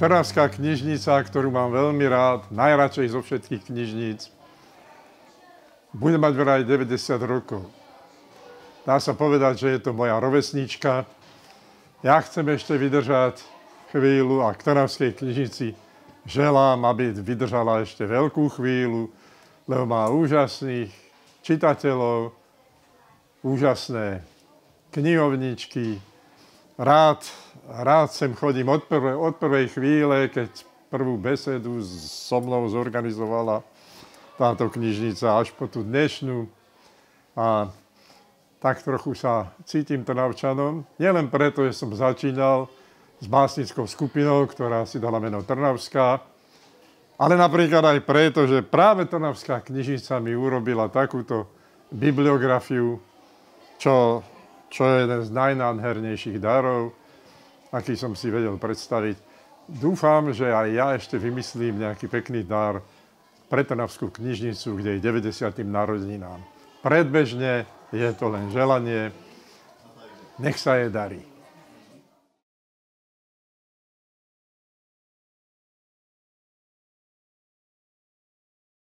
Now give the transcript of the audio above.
Trnavská knižnica, ktorú mám veľmi rád, najradšej zo všetkých knižníc, bude mať vraj 90 rokov. Dá sa povedať, že je to moja rovesnička. Ja chcem ešte vydržať chvíľu a k Trnavskej knižnici želám, aby vydržala ešte veľkú chvíľu, lebo má úžasných čitateľov, úžasné knihovničky. Rád, rád sem chodím od, prvé, od prvej chvíle, keď prvú besedu so mnou zorganizovala táto knižnica až po tú dnešnú. A tak trochu sa cítim Trnavčanom. Nielen preto, že som začínal s básnickou skupinou, ktorá si dala meno Trnavská, ale napríklad aj preto, že práve Trnavská knižnica mi urobila takúto bibliografiu, čo, čo je jeden z najnádhernejších darov, aký som si vedel predstaviť. Dúfam, že aj ja ešte vymyslím nejaký pekný dar pre Trnavskú knižnicu, kde je 90. narodinám. Predbežne je to len želanie, nech sa je darí.